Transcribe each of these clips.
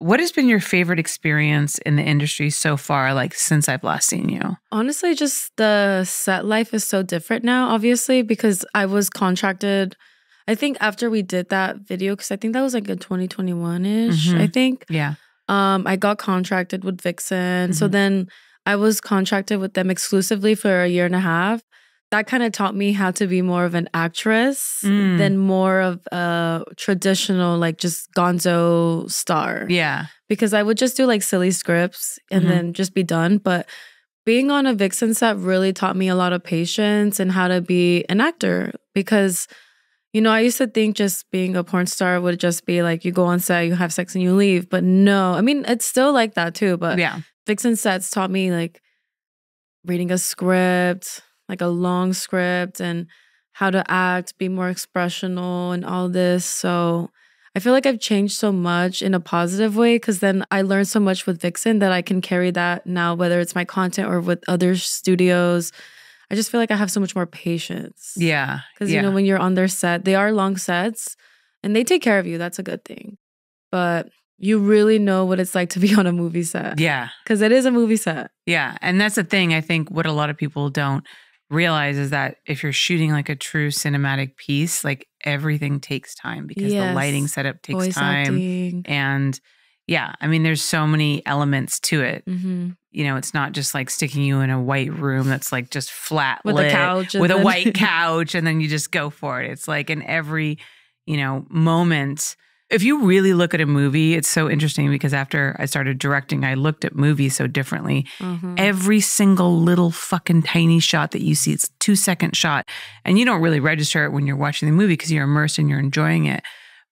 What has been your favorite experience in the industry so far, like since I've last seen you? Honestly, just the set life is so different now, obviously, because I was contracted. I think after we did that video, because I think that was like in 2021 ish, I Mhm. think. Yeah. Um, I got contracted with Vixen. So Mhm. then I was contracted with them exclusively for a year and a half. That kind of taught me how to be more of an actress Mm. than more of a traditional, like just gonzo star. Yeah. Because I would just do like silly scripts and Mhm. then just be done. But being on a Vixen set really taught me a lot of patience and how to be an actor. Because, you know, I used to think just being a porn star would just be like you go on set, you have sex, and you leave. But no, I mean, it's still like that too. But yeah. Vixen sets taught me like reading a script, like a long script, and how to act, be more expressional, and all this. So I feel like I've changed so much in a positive way because then I learned so much with Vixen that I can carry that now, whether it's my content or with other studios. I just feel like I have so much more patience. Yeah. Because, yeah. you know, when you're on their set, they are long sets and they take care of you. That's a good thing. But you really know what it's like to be on a movie set. yeah. Because it is a movie set. Yeah. And that's the thing. I think what a lot of people don't realize is that if you're shooting like a true cinematic piece, like everything takes time because the lighting setup takes Voice time. acting. And yeah, I mean, there's so many elements to it. hmm You know, it's not just like sticking you in a white room that's like just flat With lit, a couch. with a white couch, and then you just go for it. It's like in every, you know, moment. If you really look at a movie, it's so interesting because after I started directing, I looked at movies so differently. Mhm. Every single little fucking tiny shot that you see, it's two second shot. And you don't really register it when you're watching the movie because you're immersed and you're enjoying it.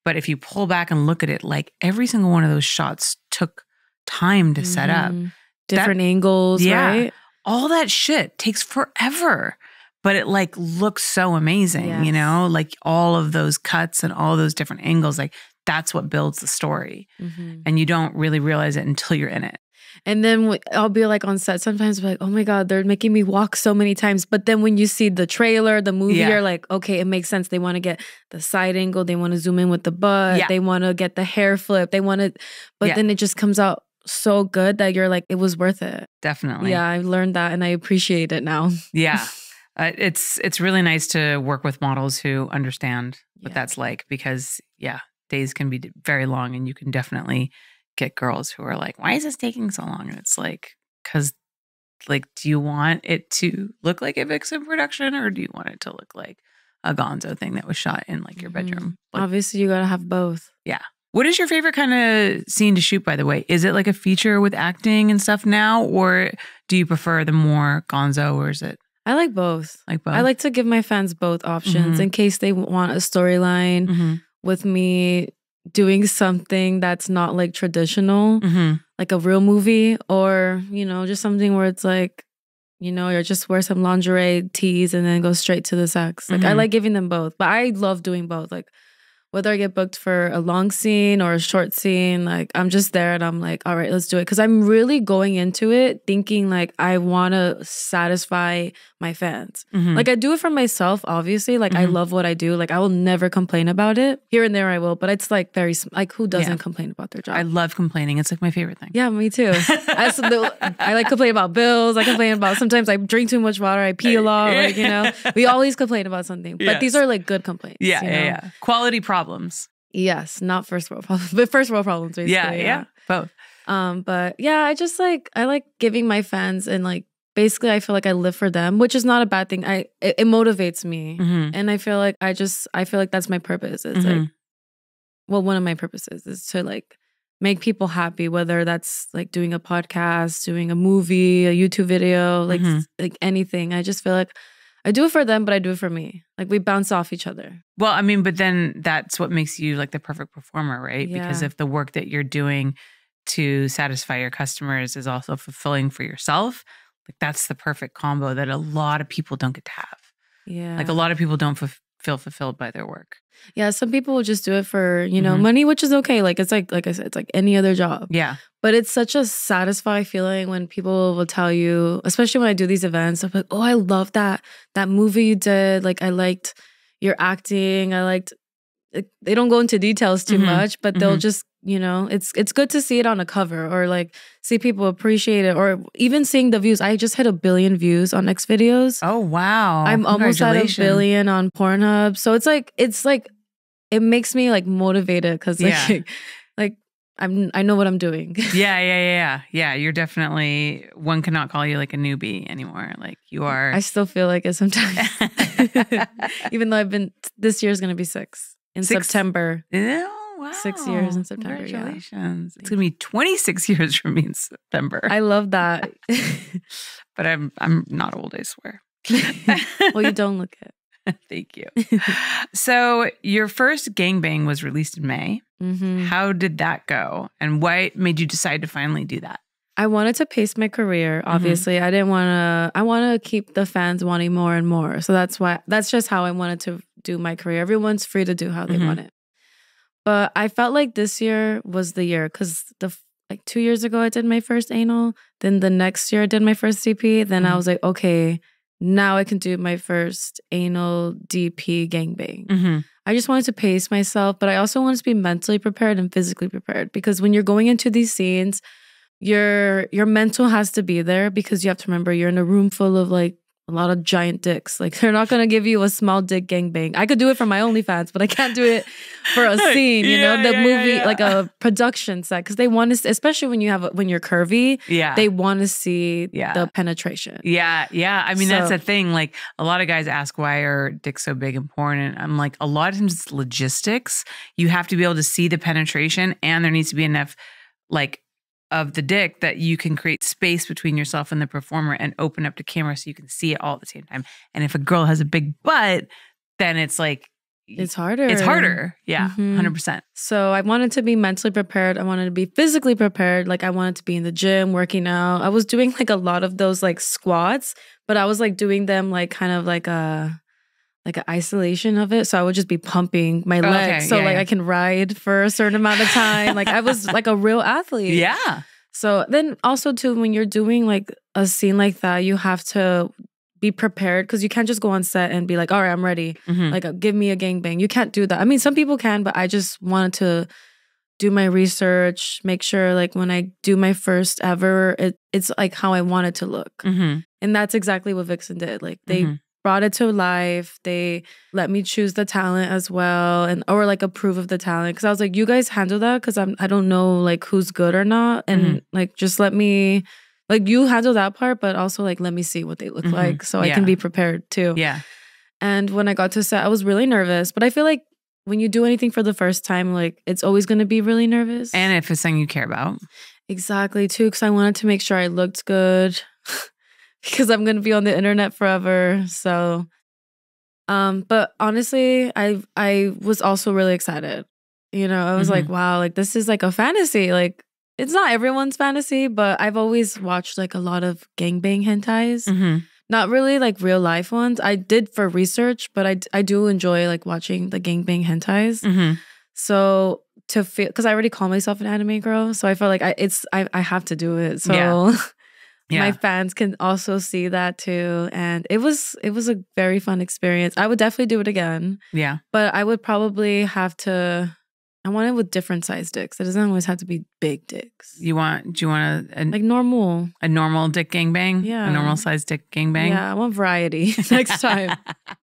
But if you pull back and look at it, like every single one of those shots took time to set up. Mhm. Different angles, Yeah. right? All that shit takes forever. But it like looks so amazing, you know? Like all of those cuts and all those different angles, like that's what builds the story. Mhm. And you don't really realize it until you're in it. And then I'll be like on set sometimes, like, oh my God, they're making me walk so many times. But then when you see the trailer, the movie, Yeah. you're like, okay, it makes sense. They want to get the side angle, they want to zoom in with the butt, Yeah. they want to get the hair flip, they want to, but Yeah. then it just comes out so good that you're like, it was worth it. Definitely. Yeah, I learned that and I appreciate it now. Yeah. Uh, it's it's really nice to work with models who understand what that's like because yeah, days can be very long and you can definitely get girls who are like, "Why is this taking so long?" And it's like cuz like do you want it to look like a Vixen production or do you want it to look like a Gonzo thing that was shot in like your Mhm. bedroom? Like, Obviously, you got to have both. Yeah what is your favorite kind of scene to shoot by the way? Is it like a feature with acting and stuff now or do you prefer the more Gonzo or is it I like both. like both? I like to give my fans both options Mhm. in case they want a storyline Mhm. With me doing something that's not like traditional, Mhm. like a real movie, or, you know, just something where it's like, you know, or just wear some lingerie, tees, and then go straight to the sex. Like, I Mhm. like giving them both, but I love doing both. Like, whether I get booked for a long scene or a short scene, like I'm just there and I'm like, all right, let's do it. Cause I'm really going into it thinking like I wanna satisfy my fans. Mhm. Like I do it for myself, obviously. Like I Mhm. love what I do. Like I will never complain about it. Here and there I will, but it's like very like who doesn't Yeah. complain about their job? I love complaining. It's like my favorite thing. yeah, me too. I, I like complain about bills. I complain about sometimes I drink too much water. I pee a lot. Like you know, we always complain about something. But these are like good complaints. Yeah, you yeah, know? yeah. Quality problems. Yes, not first world problems, but first world problems. Basically, Yeah, yeah, Both. Um, but yeah, I just like I like giving my fans and like basically I feel like I live for them, which is not a bad thing. I it, it motivates me. Mhm. And I feel like I just I feel like that's my purpose. It's like Mhm. well, one of my purposes is to like make people happy, whether that's like doing a podcast, doing a movie, a YouTube video, like Mhm. like anything. I just feel like I do it for them, but I do it for me. Like we bounce off each other. Well, I mean, but then that's what makes you like the perfect performer, right? Because if the work that you're doing to satisfy your customers is also fulfilling for yourself, like that's the perfect combo that a lot of people don't get to have. Yeah. Like a lot of people don't f- feel fulfilled by their work. yeah, some people will just do it for, you know, Mhm. money, which is okay. Like it's like like I said, it's like any other job. Yeah. But it's such a satisfying feeling when people will tell you, especially when I do these events, I'm like, oh, I love that that movie you did. Like I liked your acting. I liked. Like, they don't go into details too Mhm, much, but they'll mhm. just you know, it's it's good to see it on a cover or like see people appreciate it or even seeing the views. I just hit a billion views on X videos. Oh wow. I'm almost at a billion on Pornhub. So it's like it's like it makes me like motivated because like Yeah. like I'm I know what I'm doing. Yeah, yeah, yeah, yeah. Yeah, you're definitely one cannot call you like a newbie anymore. Like you are I still feel like it sometimes. Even though I've been this year's gonna be six in Six? September. Oh, wow. Six years in September, yeah. It's gonna be 26 years from me in September. I love that. but I'm I'm not old, I swear. well, you don't look it. Thank you. So your first gangbang was released in May. hmm How did that go? And why made you decide to finally do that? I wanted to pace my career. Mm-hmm. Obviously, I didn't want to. I want to keep the fans wanting more and more. So that's why. That's just how I wanted to do my career. Everyone's free to do how they Mhm. want it. But I felt like this year was the year because the like two years ago I did my first anal. Then the next year I did my first DP. Then I Mhm. was like, okay, now I can do my first anal DP gangbang. Mm-hmm. I just wanted to pace myself, but I also wanted to be mentally prepared and physically prepared because when you're going into these scenes, your your mental has to be there because you have to remember you're in a room full of like a lot of giant dicks. Like they're not gonna give you a small dick gangbang. I could do it for my OnlyFans, but I can't do it for a scene. You Yeah, know, the yeah, movie yeah. like a production set because they want to, especially when you have a, when you're curvy, Yeah. they want to see the penetration. Yeah, yeah. I mean, that's So- the thing. Like, a lot of guys ask why are dicks so big and porn, and I'm like, a lot of times it's logistics. You have to be able to see the penetration, and there needs to be enough, like, of the dick that you can create space between yourself and the performer and open up the camera so you can see it all at the same time. And if a girl has a big butt, then it's like It's harder. it's harder. Yeah, Mhm. 100 percent. So I wanted to be mentally prepared. I wanted to be physically prepared. Like I wanted to be in the gym, working out. I was doing like a lot of those like squats, but I was like doing them like kind of like a like an isolation of it. So I would just be pumping my Oh, legs. okay. So Yeah, like yeah. I can ride for a certain amount of time. like I was like a real athlete. Yeah, So then also too, when you're doing like a scene like that, you have to be prepared because you can't just go on set and be like, all right, I'm ready Mhm. like uh, give me a gangbang. You can't do that. I mean, some people can, but I just wanted to do my research, make sure like when I do my first ever, it, it's like how I want it to look. Mhm. And that's exactly what Vixen did. Like they Mhm. Brought it to life. They let me choose the talent as well and or like approve of the talent cuz I was like you guys handle that cuz I'm I don't know like who's good or not and Mhm. like just let me like you handle that part but also like let me see what they look Mhm. like so I can be prepared too. yeah, And when I got to set, I was really nervous. But I feel like when you do anything for the first time, like it's always going to be really nervous. and if it's something you care about, exactly too, because I wanted to make sure I looked good because I'm going to be on the internet forever. So, um, but honestly, I I was also really excited. You know, I was like, wow, like this is like a fantasy. Like it's not everyone's fantasy, but I've always watched like a lot of gangbang hentais Mhm. not really like real life ones. I did for research, but I I do enjoy like watching the gangbang hentais. Mhm. So to feel because I already call myself an anime girl, so I felt like I it's I I have to do it. So Yeah. yeah. my fans can also see that too, and it was it was a very fun experience. I would definitely do it again, yeah. but I would probably have to. I want it with different size dicks. It doesn't always have to be big dicks. You want? Do you want a, a, Like normal. a normal dick gangbang? Yeah. a normal sized dick gangbang. Yeah, I want variety next time.